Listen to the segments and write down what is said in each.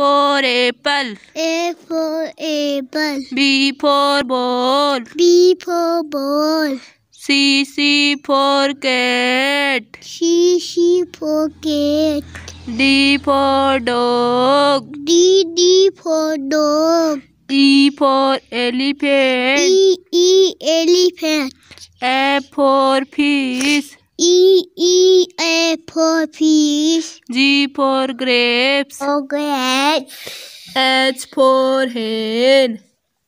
for apple. A for apple. B for ball. B for ball. C C for cat. C C for cat. D for dog. D D for dog. E for elephant. E E elephant. F for fish. E E A for fish. G for grapes. For grapes. H for hen.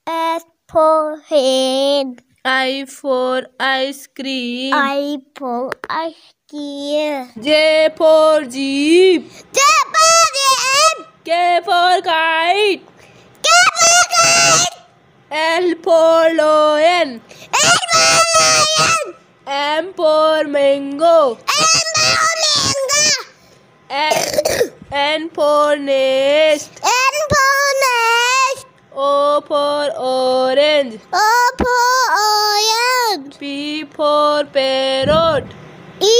S for hen. I for ice cream. I for ice cream. J for jeep. J for jet. K for kite. K for kite. L for lion. M for mango. M for mango. N, N for nest. N for nest. O for orange. O for orange. P for parrot. E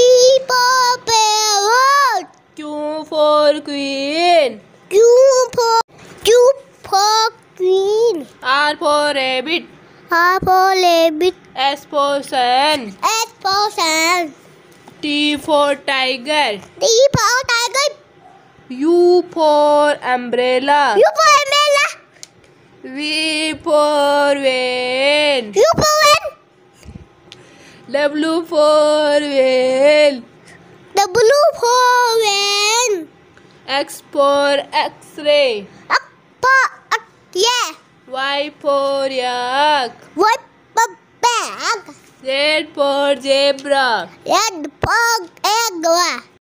for parrot. Q for queen. Q for Q for queen. R for rabbit. For rabbit. S for sun. S for sun. T for tiger. T for tiger. U for umbrella. U for umbrella. V for van. U for van. W for whale. W for van. X for x-ray. X for X. Yeah. Y for yak. What for bag? Z for zebra. Red for egg.